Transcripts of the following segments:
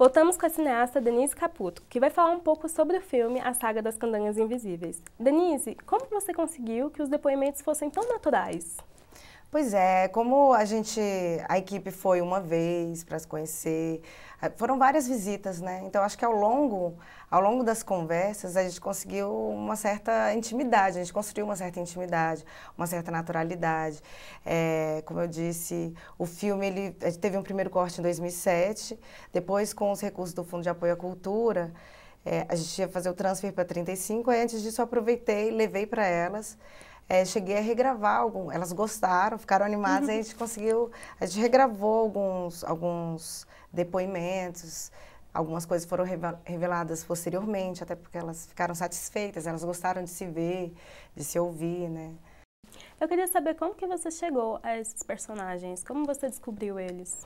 Voltamos com a cineasta Denise Caputo, que vai falar um pouco sobre o filme A Saga das Candanhas Invisíveis. Denise, como você conseguiu que os depoimentos fossem tão naturais? Pois é, como a gente, a equipe foi uma vez para se conhecer, foram várias visitas, né? Então acho que ao longo, ao longo das conversas a gente conseguiu uma certa intimidade, a gente construiu uma certa intimidade, uma certa naturalidade. É, como eu disse, o filme ele teve um primeiro corte em 2007, depois com os recursos do Fundo de Apoio à Cultura, é, a gente ia fazer o transfer para 35, aí antes disso eu aproveitei, levei para elas é, cheguei a regravar algum, elas gostaram, ficaram animadas, uhum. a gente conseguiu, a gente regravou alguns, alguns depoimentos, algumas coisas foram reveladas posteriormente, até porque elas ficaram satisfeitas, elas gostaram de se ver, de se ouvir, né? Eu queria saber como que você chegou a esses personagens, como você descobriu eles?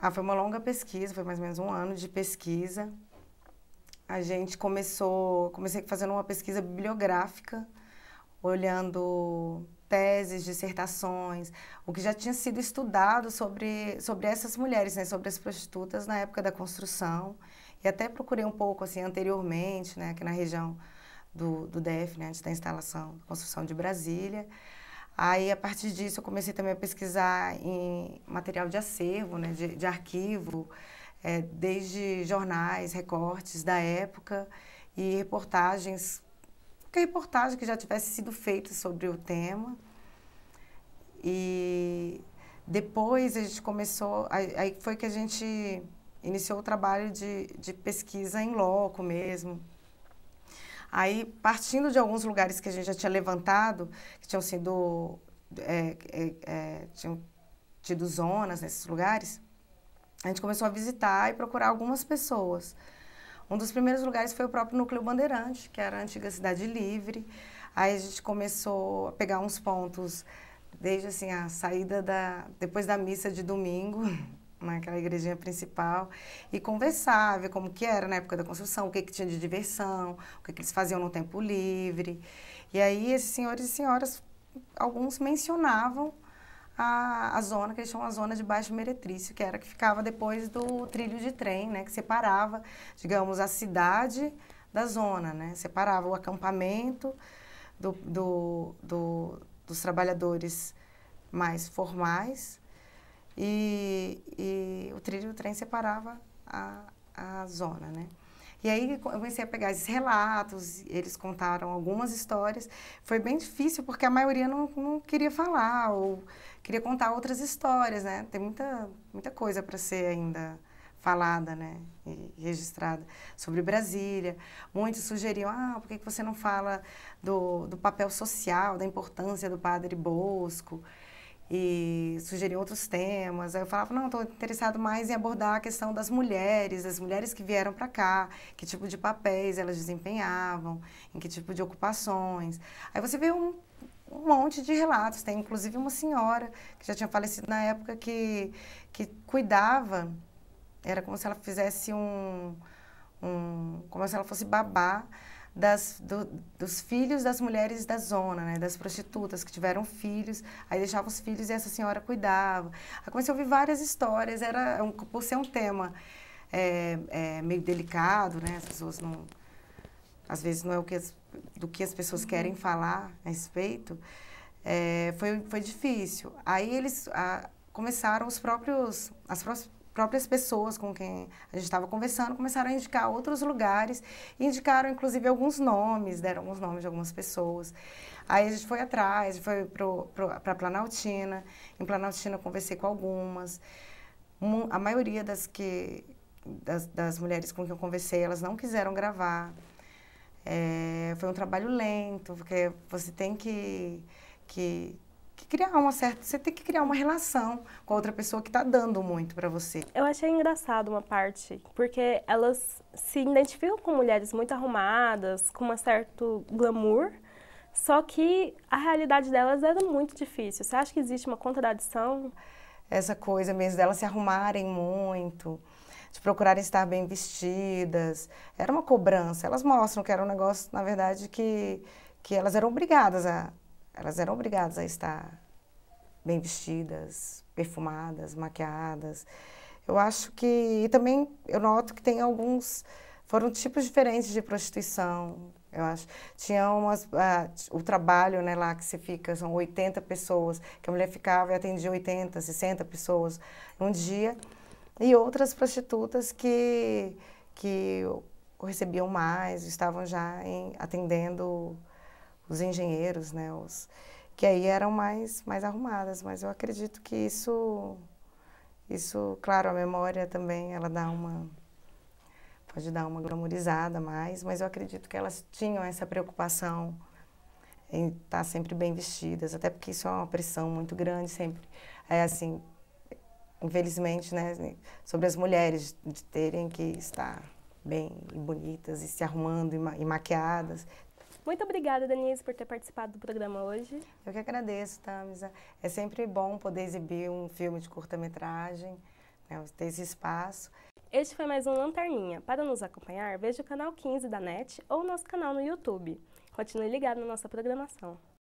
Ah, foi uma longa pesquisa, foi mais ou menos um ano de pesquisa. A gente começou, comecei fazendo uma pesquisa bibliográfica olhando teses, dissertações, o que já tinha sido estudado sobre, sobre essas mulheres, né, sobre as prostitutas na época da construção. E até procurei um pouco assim anteriormente, né, aqui na região do, do DF, né, antes da instalação, construção de Brasília. Aí, a partir disso, eu comecei também a pesquisar em material de acervo, né, de, de arquivo, é, desde jornais, recortes da época e reportagens qualquer reportagem que já tivesse sido feita sobre o tema. E depois a gente começou, aí foi que a gente iniciou o trabalho de, de pesquisa em loco mesmo. Aí, partindo de alguns lugares que a gente já tinha levantado, que tinham sido, é, é, é, tinham tido zonas nesses lugares, a gente começou a visitar e procurar algumas pessoas um dos primeiros lugares foi o próprio Núcleo Bandeirante, que era a antiga Cidade Livre. Aí a gente começou a pegar uns pontos, desde assim, a saída da... depois da missa de domingo, naquela igrejinha principal, e conversar, ver como que era na época da construção, o que, que tinha de diversão, o que, que eles faziam no tempo livre. E aí esses senhores e senhoras, alguns mencionavam a, a zona, que eles chamam a zona de baixo meretrício, que era que ficava depois do trilho de trem, né? Que separava, digamos, a cidade da zona, né? Separava o acampamento do, do, do dos trabalhadores mais formais e, e o trilho do trem separava a, a zona, né? E aí eu comecei a pegar esses relatos, eles contaram algumas histórias. Foi bem difícil porque a maioria não, não queria falar ou queria contar outras histórias, né? Tem muita, muita coisa para ser ainda falada, né? E registrada sobre Brasília. Muitos sugeriam, ah, por que você não fala do, do papel social, da importância do Padre Bosco? E sugeriam outros temas. Aí eu falava, não, estou interessado mais em abordar a questão das mulheres, as mulheres que vieram para cá, que tipo de papéis elas desempenhavam, em que tipo de ocupações. Aí você vê um, um monte de relatos, tem inclusive uma senhora que já tinha falecido na época que, que cuidava, era como se ela fizesse um, um como se ela fosse babá das, do, dos filhos das mulheres da zona, né, das prostitutas que tiveram filhos, aí deixavam os filhos e essa senhora cuidava. Aí comecei a ouvir várias histórias, era um, por ser um tema é, é, meio delicado, né, as pessoas não, às vezes não é o que as, do que as pessoas uhum. querem falar a respeito, é, foi, foi difícil. Aí eles a, começaram os próprios, as próprias pessoas com quem a gente estava conversando começaram a indicar outros lugares, indicaram inclusive alguns nomes, deram alguns nomes de algumas pessoas. Aí a gente foi atrás, foi para Planaltina. Em Planaltina conversei com algumas. A maioria das que das, das mulheres com quem eu conversei, elas não quiseram gravar. É, foi um trabalho lento, porque você tem que, que que criar uma certa, você tem que criar uma relação com a outra pessoa que está dando muito para você. Eu achei engraçado uma parte, porque elas se identificam com mulheres muito arrumadas, com um certo glamour, só que a realidade delas era muito difícil. Você acha que existe uma contradição? Essa coisa mesmo delas se arrumarem muito, de procurarem estar bem vestidas, era uma cobrança. Elas mostram que era um negócio, na verdade, que, que elas eram obrigadas a elas eram obrigadas a estar bem vestidas, perfumadas, maquiadas. Eu acho que e também eu noto que tem alguns foram tipos diferentes de prostituição. Eu acho. Tinha umas ah, o trabalho, né, lá que se fica são 80 pessoas, que a mulher ficava e atendia 80, 60 pessoas num dia, e outras prostitutas que que recebiam mais, estavam já em, atendendo os engenheiros, né, os que aí eram mais mais arrumadas, mas eu acredito que isso isso, claro, a memória também, ela dá uma pode dar uma glamorizada mais, mas eu acredito que elas tinham essa preocupação em estar sempre bem vestidas, até porque isso é uma pressão muito grande sempre. É assim, infelizmente, né, sobre as mulheres de terem que estar bem e bonitas e se arrumando e, ma e maquiadas. Muito obrigada, Denise, por ter participado do programa hoje. Eu que agradeço, Tamisa. É sempre bom poder exibir um filme de curta-metragem, né, ter esse espaço. Este foi mais um Lanterninha. Para nos acompanhar, veja o canal 15 da NET ou nosso canal no YouTube. Continue ligado na nossa programação.